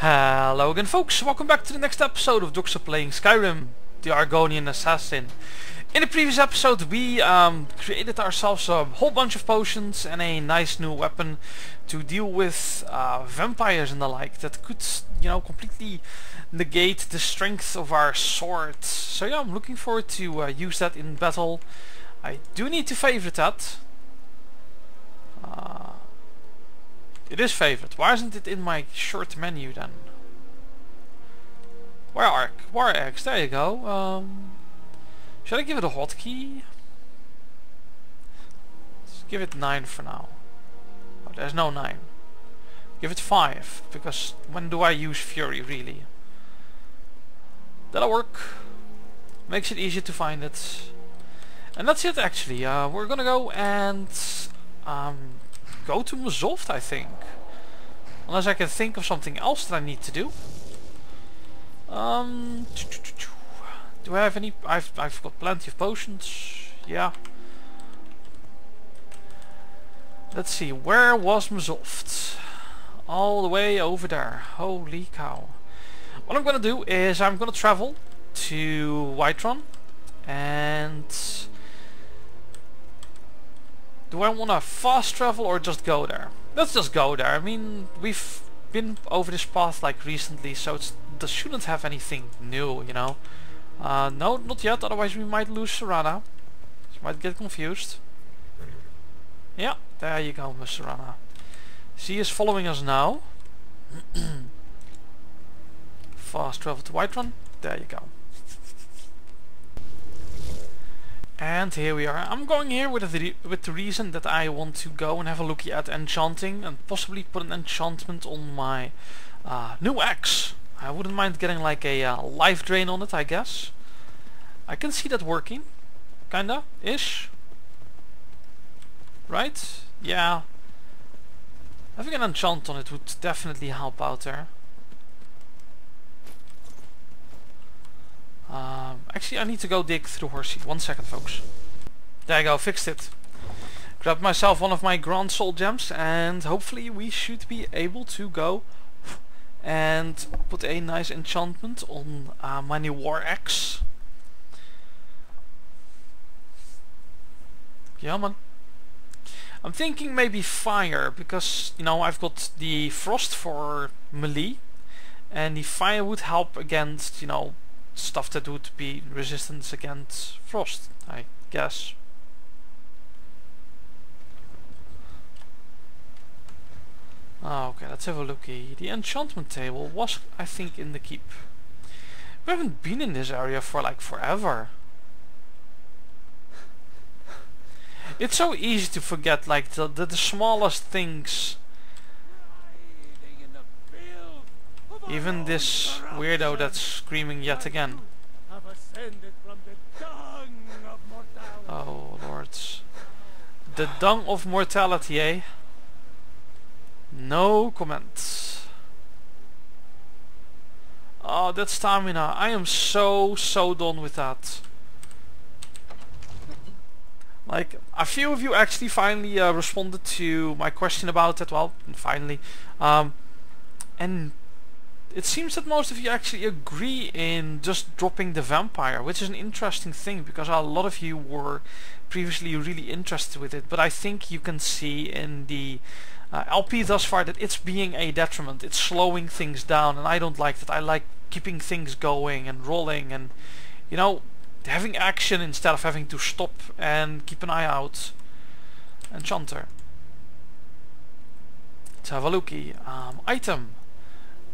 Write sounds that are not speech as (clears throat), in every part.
Hello again folks, welcome back to the next episode of Joxer playing Skyrim, the Argonian Assassin. In the previous episode we um, created ourselves a whole bunch of potions and a nice new weapon to deal with uh, vampires and the like that could, you know, completely negate the strength of our sword. So yeah, I'm looking forward to uh, use that in battle. I do need to favorite that. It is favorite. Why isn't it in my short menu then? Where are War Axe? There you go. Um, should I give it a hotkey? Let's give it 9 for now. Oh, there's no 9. Give it 5, because when do I use Fury really? That'll work. Makes it easier to find it. And that's it actually. Uh, we're gonna go and um, go to Mzulft, I think. Unless I can think of something else that I need to do. Um, do I have any? I've I've got plenty of potions. Yeah. Let's see. Where was Mzulft? All the way over there. Holy cow! What I'm gonna do is I'm gonna travel to Whiterun and do I want to fast travel or just go there? Let's just go there. I mean, we've been over this path like recently, so it shouldn't have anything new, you know. Uh, no, not yet, otherwise we might lose Serana. She might get confused. Yeah, there you go, Miss Serana. She is following us now. (clears throat) Fast travel to Whiterun. There you go. And here we are. I'm going here with the, with the reason that I want to go and have a look at enchanting and possibly put an enchantment on my uh, new axe. I wouldn't mind getting like a uh, life drain on it, I guess. I can see that working. Kinda. Ish. Right? Yeah. Having an enchant on it would definitely help out there. Um, actually, I need to go dig through Horsey. One second, folks. There you go, fixed it. Grabbed myself one of my Grand Soul Gems and hopefully we should be able to go and put a nice enchantment on uh, my new War Axe. Yeah, man. I'm thinking maybe fire because, you know, I've got the frost for melee and the fire would help against, you know, stuff that would be resistance against frost, I guess. Oh, okay, let's have a look here. The enchantment table was, I think, in the keep. We haven't been in this area for like forever. It's so easy to forget like the, the, the smallest things Even this weirdo that's screaming yet again. Oh lords. The dung of mortality, eh? No comments. Oh, that stamina. I am so, so done with that. Like, a few of you actually finally uh, responded to my question about it. Well, finally. Um, and it seems that most of you actually agree in just dropping the vampire, which is an interesting thing because a lot of you were previously really interested with it. But I think you can see in the uh, LP thus far that it's being a detriment. It's slowing things down and I don't like that. I like keeping things going and rolling and, you know, having action instead of having to stop and keep an eye out. Enchanter. Let's have a looky. Um, item.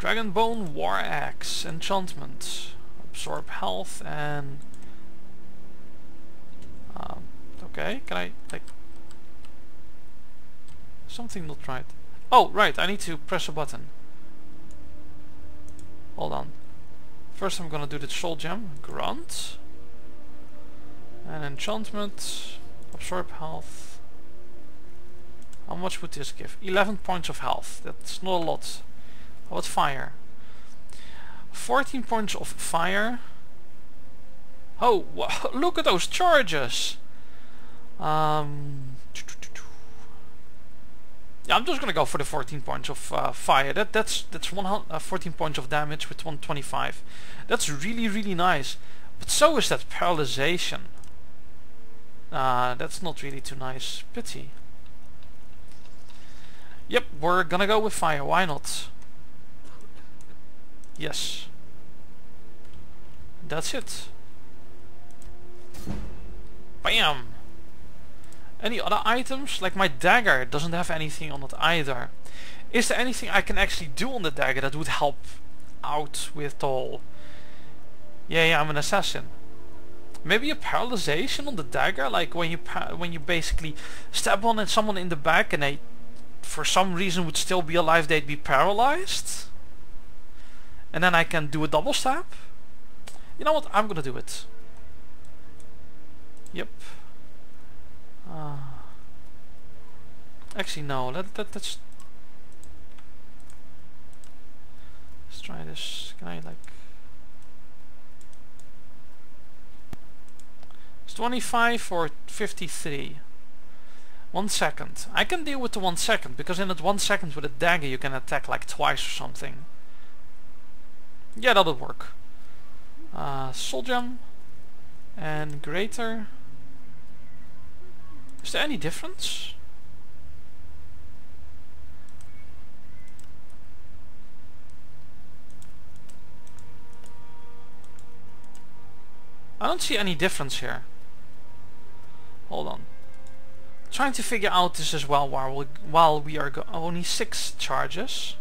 Dragonbone War Axe, enchantment, absorb health and um, okay, can I like something not right? Oh right, I need to press a button. Hold on. First I'm gonna do the soul gem, grand, and enchantment, absorb health. How much would this give? 11 points of health. That's not a lot. What fire? 14 points of fire. Oh, (laughs) look at those charges! Um, Yeah, I'm just gonna go for the 14 points of uh, fire. That that's that's one uh, 14 points of damage with 125. That's really really nice. But so is that paralyzation. Uh, that's not really too nice. Pity. Yep, we're gonna go with fire. Why not? Yes. That's it. Bam! Any other items? Like my dagger doesn't have anything on it either. Is there anything I can actually do on the dagger that would help out with the whole... Yeah, yeah, I'm an assassin. Maybe a paralyzation on the dagger, like when you when you basically stab on someone in the back and they, for some reason, would still be alive. They'd be paralyzed, and then I can do a double stab. You know what? I'm gonna do it. Yep. Uh, actually, no. Let let let's let's try this. Can I like? It's 25 or 53. One second. I can deal with the one second because in that one second with a dagger you can attack like twice or something. Yeah, that'll work. Uh, soul gem and greater. Is there any difference? I don't see any difference here. Hold on. Trying to figure out this as well while we, while we are only six charges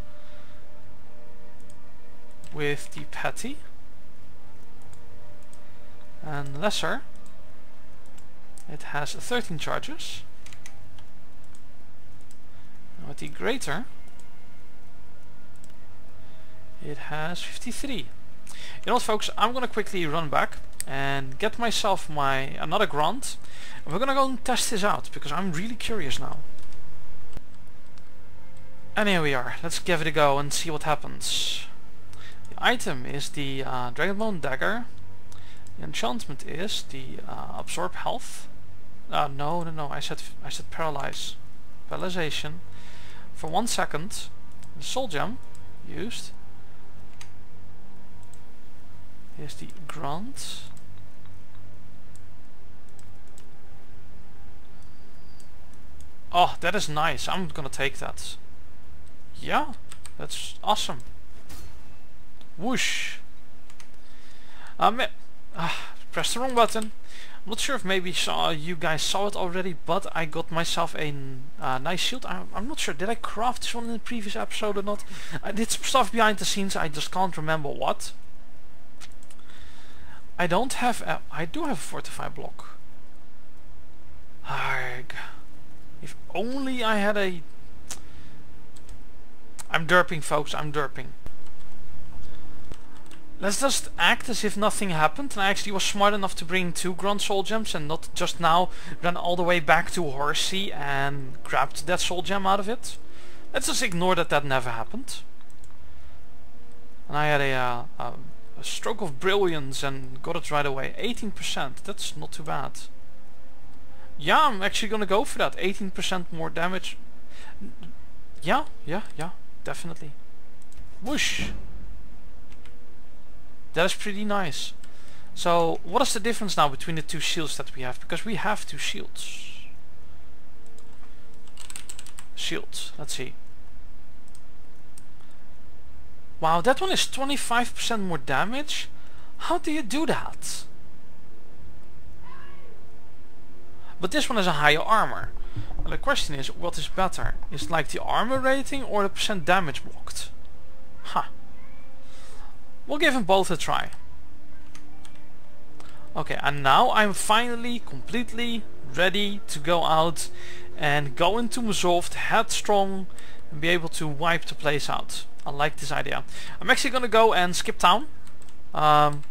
with the petty and lesser it has 13 charges. With the greater, it has 53. You know what folks, I'm gonna quickly run back and get myself my another grant and we're gonna go and test this out because I'm really curious now. And here we are, let's give it a go and see what happens. Item is the uh, Dragonbone Dagger. The enchantment is the uh, Absorb Health. Uh, no, no, no. I said I said paralyze, paralyzation, for one second. The soul gem used. Here's the grand. Oh, that is nice. I'm gonna take that. Yeah, that's awesome. Whoosh. Um, uh, press the wrong button. I'm not sure if maybe saw you guys saw it already, but I got myself a uh, nice shield. I, am not sure, did I craft this one in the previous episode or not? I did some stuff behind the scenes, I just can't remember what. I don't have, a, I do have a fortify block. If only I had a... I'm derping folks, I'm derping. Let's just act as if nothing happened and I actually was smart enough to bring two Grand Soul Gems and not just now run all the way back to Horsey and grabbed that Soul Gem out of it. Let's just ignore that that never happened. And I had a, uh, a, a stroke of brilliance and got it right away. 18%, that's not too bad. Yeah, I'm actually gonna go for that. 18% more damage. Yeah, yeah, yeah, definitely. Whoosh! That is pretty nice. So what is the difference now between the two shields that we have? Because we have two shields. Shields, let's see. Wow, that one is 25% more damage? How do you do that? But this one has a higher armor. the question is, what is better? Is it like the armor rating or the percent damage blocked? Huh. We'll give them both a try. Okay, and now I'm finally completely ready to go out and go into Resolved headstrong and be able to wipe the place out. I like this idea. I'm actually gonna go and skip town um,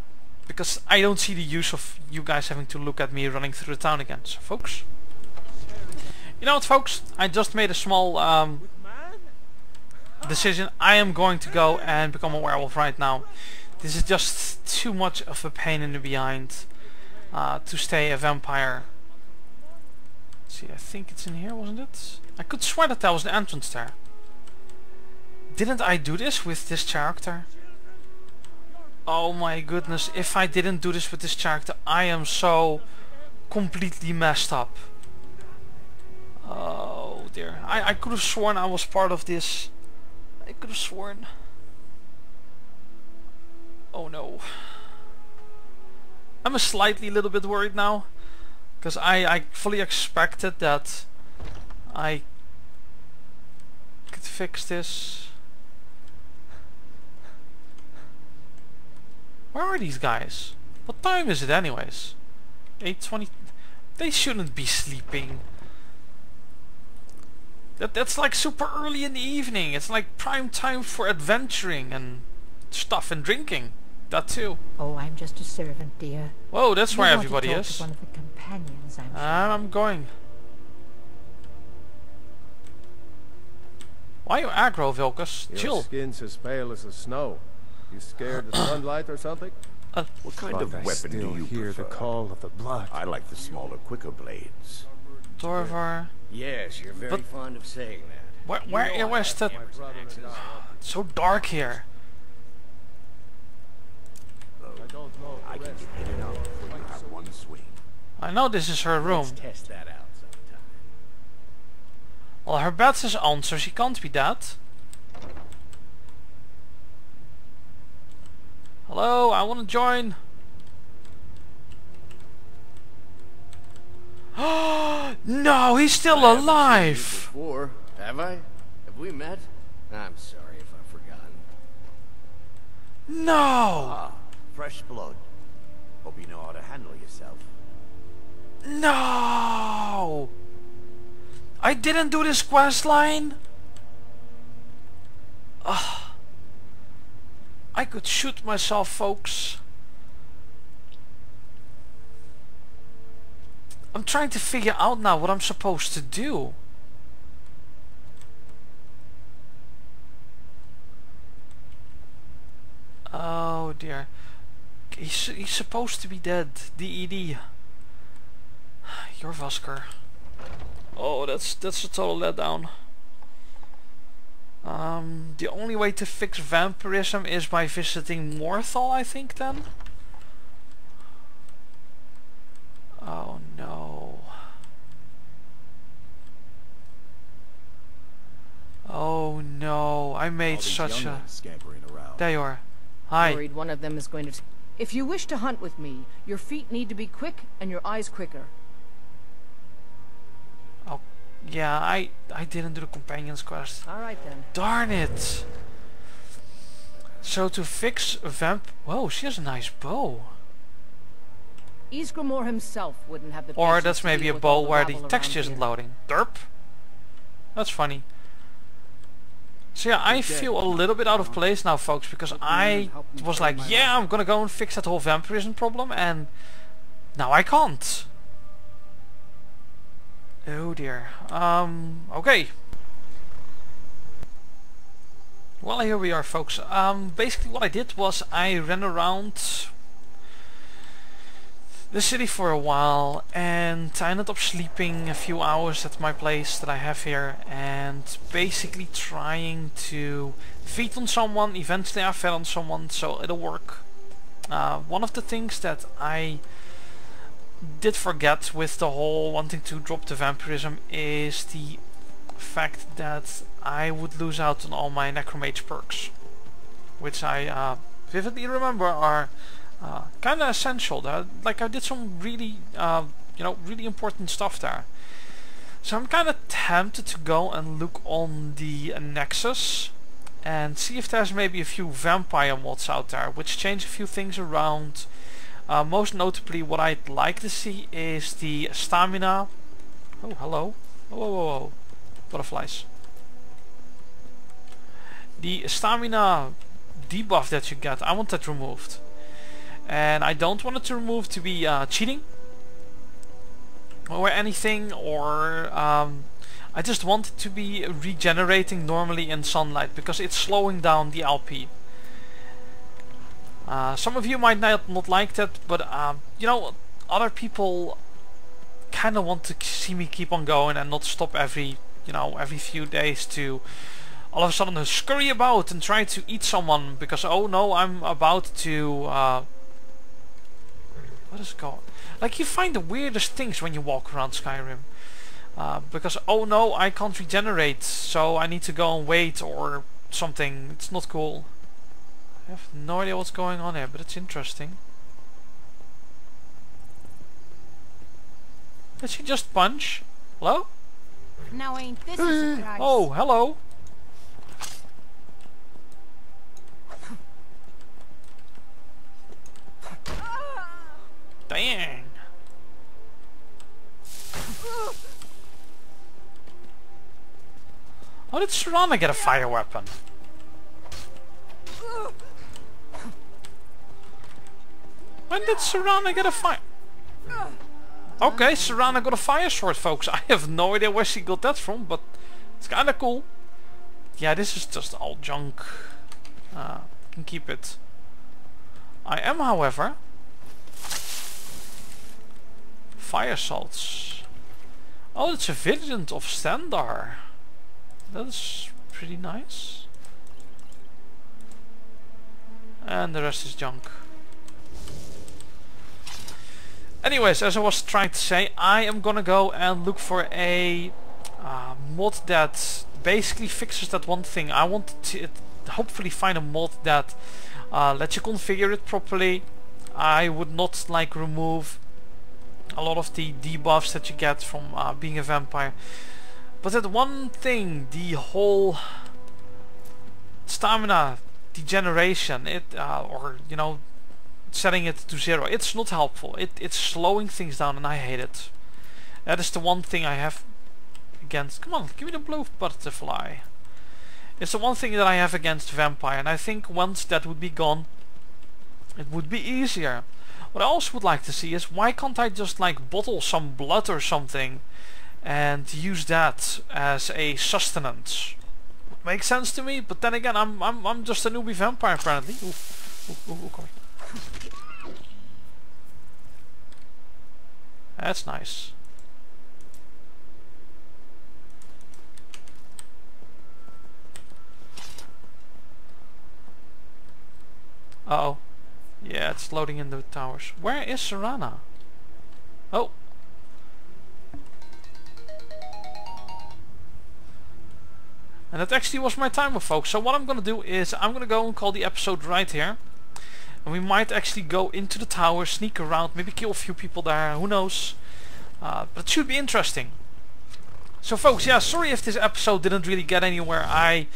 because I don't see the use of you guys having to look at me running through the town again. So folks, you know what folks, I just made a small um, decision. I am going to go and become a werewolf right now. This is just too much of a pain in the behind uh, to stay a vampire. see, I think it's in here, wasn't it? I could swear that there was an entrance there. Didn't I do this with this character? Oh my goodness, if I didn't do this with this character, I am so completely messed up. Oh dear. I, I could have sworn I was part of this. I could have sworn. Oh no. I'm a slightly little bit worried now. Because I, I fully expected that I could fix this. Where are these guys? What time is it anyways? 8.20? They shouldn't be sleeping. That That's like super early in the evening. It's like prime time for adventuring and stuff and drinking. That too. Oh, I'm just a servant, dear. Whoa, that's You where want to everybody talk is. To one of the companions, I'm ah, sure. I'm going. Why are you aggro, Vilkas? Your Chill. skin's as pale as the snow. You scared of sunlight or something? Uh, what kind But of I weapon still do you hear prefer? the call of the blood. I like the smaller, quicker blades. Torvar. Yes, you're very But- fond of saying that. Where, You where, know where's have that? hammers and axes. It's so dark here. I don't know. I can get in and out before one swing. I know this is her room. Let's test that out sometime. Well, her bed is on, so she can't be dead. Hello, I want to join. (gasps) (gasps) no, he's still I haven't seen you alive. Before, have I? Have we met? I'm sorry if I've forgotten. No. Ah, fresh blood. Hope you know how to handle yourself. No! I didn't do this quest line? Ugh. I could shoot myself, folks. I'm trying to figure out now what I'm supposed to do. Oh dear. He's, he's supposed to be dead. DED. You're Vasker. Oh, that's that's a total letdown. Um, the only way to fix vampirism is by visiting Morthal, I think. Then. Oh no. Oh no! I made such a. scampering around. There you are. Hi. Worried one of them is going to... T if you wish to hunt with me, your feet need to be quick and your eyes quicker. Oh, yeah, I I didn't do the companions quest. All right then. Darn it! So to fix a vamp... Whoa, she has a nice bow. Ysgramor himself wouldn't have the Or patience that's to maybe a with bow where the rabble text isn't here. loading. Derp. That's funny. So yeah, I feel a little bit out of place now, folks, because I was like, yeah, I'm gonna go and fix that whole vampirism problem, and now I can't. Oh dear. Um, okay. Well, here we are, folks. Um, basically what I did was I ran around the city for a while and I ended up sleeping a few hours at my place that I have here and basically trying to feed on someone, eventually I fed on someone so it'll work. Uh, one of the things that I did forget with the whole wanting to drop the vampirism is the fact that I would lose out on all my necromage perks which I uh, vividly remember are uh, kind of essential. That, like I did some really, uh, you know, really important stuff there. So I'm kind of tempted to go and look on the uh, Nexus and see if there's maybe a few vampire mods out there which change a few things around. Uh, most notably what I'd like to see is the stamina. Oh, hello. Whoa, whoa, whoa, whoa. Butterflies. The stamina debuff that you get, I want that removed and I don't want it to remove to be uh, cheating or anything or um, I just want it to be regenerating normally in sunlight because it's slowing down the LP. Uh, some of you might not, not like that but um, you know other people kind of want to see me keep on going and not stop every, you know, every few days to all of a sudden scurry about and try to eat someone because oh no, I'm about to. Uh, what is called? Like you find the weirdest things when you walk around Skyrim. Uh, because oh no, I can't regenerate, so I need to go and wait or something. It's not cool. I have no idea what's going on here, but it's interesting. Did she just punch? Hello? Now ain't this a (gasps) surprise? Oh, hello. Dang. How did Serana get a fire weapon? When did Serana get a fire? Okay, Serana got a fire sword, folks. I have no idea where she got that from, but it's kinda cool. Yeah, this is just all junk. Uh, can keep it. I am, however, fire salts. Oh, it's a variant of Standar. That's pretty nice. And the rest is junk. Anyways, as I was trying to say, I am gonna go and look for a uh, mod that basically fixes that one thing. I want to hopefully find a mod that uh, lets you configure it properly. I would not like remove a lot of the debuffs that you get from uh, being a vampire. But that one thing, the whole stamina degeneration, it uh, or you know setting it to zero, it's not helpful. It it's slowing things down, and I hate it. That is the one thing I have against. Come on, give me the blue butterfly. It's the one thing that I have against vampire, and I think once that would be gone, it would be easier. What I also would like to see is why can't I just like bottle some blood or something and use that as a sustenance? Would make sense to me, but then again I'm I'm I'm just a newbie vampire apparently. Ooh, ooh, ooh, That's nice. Uh oh. Yeah, it's loading in the towers. Where is Serana? Oh. And that actually was my timer folks. So what I'm gonna do is I'm gonna go and call the episode right here. And we might actually go into the tower, sneak around, maybe kill a few people there, who knows. Uh, but it should be interesting. So folks, yeah, sorry if this episode didn't really get anywhere. I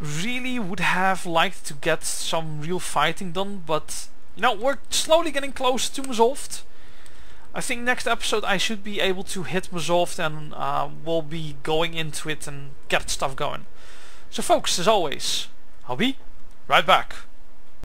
really would have liked to get some real fighting done, but you know, we're slowly getting close to Mzulft. I think next episode I should be able to hit Mzulft and uh, we'll be going into it and get stuff going. So folks, as always, I'll be right back.